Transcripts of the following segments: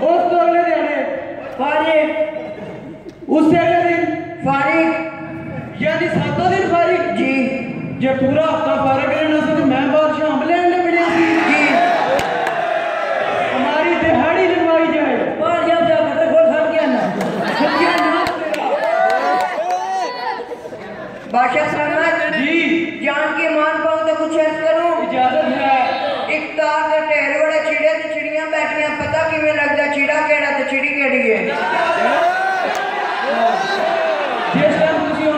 اس تو اگلے دیانے فارغ۔ اس سے اگلے دن فارغ۔ یعنی ساتوں دن فارغ۔ جی۔ جے پورا ہفتہ فارغ رہنا سی تو میں بادشاہ ہم لینے ملے سی جی۔ ہماری دہاڑی لگوائی جائے۔ جب کھول نا بادشاہ سلامت جی۔ جان کے مان پاؤں تو کچھ عرض کروں اجازت ہے ایک تار دے ٹھہر بڑے چڑے تے چڑیاں بیٹھیاں پتہ کیویں لگدا چیٹنگ ہے؟ نہیں ہے جس ٹائم جی۔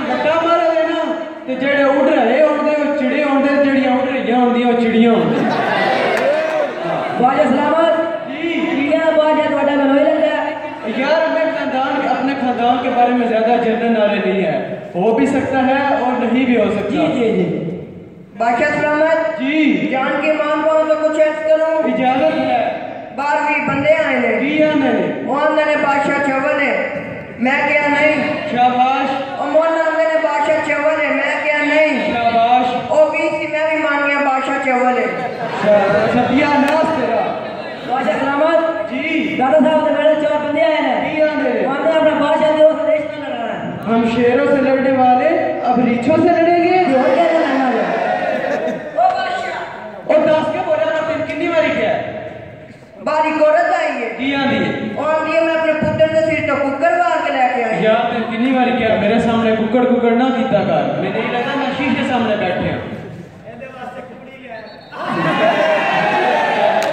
اپنے خاندان کے بارے میں زیادہ نہیں ہے اور نہیں بھی سلامت؟ جی۔ کچھ آندے نے بادشاہ چول ہے۔ میں کیا نہیں؟ شاباش۔ وہ مولا آندے نے بادشاہ چول ہے میں کیا نہیں؟ شاباش۔ وہ بھی سی میں بھی مان گیا بادشاہ چول ہے۔ ستیا ناس تیرا۔ بادشاہ سلامت جی۔ دادا صاحب کے میرے چار بندے آئے ہیں۔ کیا میرے وہ آندے اپنا بادشاہ جو رشتہ لگانا ہے۔ ہم شیروں سے لڑنے والے اب ریچھوں سے لڑیں گے؟ جو ہو گیا لگانا ہے او بادشاہ۔ اور دس کے بولا نا تین کنی ماری کیا ہے؟ باریک عورت ہے کیا دیے آندی ہے میں اپنے پتر کے سر تو ککر مار کے لے کے آئی یا تین کنی ماری کیا میرے سامنے ککڑ ککڑ نہ کیتا کر میں نہیں لگا میں شیشے سامنے بیٹھے ہوں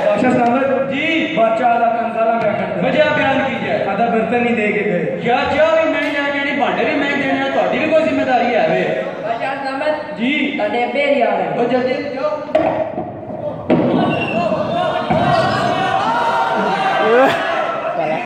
بادشاہ سلامت جی بادشاہ کا کنزالہ کیا کرتا وجہ بیان کی جائے آدھا برتن ہی دے کے گئے یا چاہ بھی میں لے کے نہیں بھانڈے بھی میں دینے ہیں تہاڈی بھی کوئی ذمہ داری ہے وے بادشاہ سلامت جی تڈے بیر یار ہے وہ جلدی جاؤ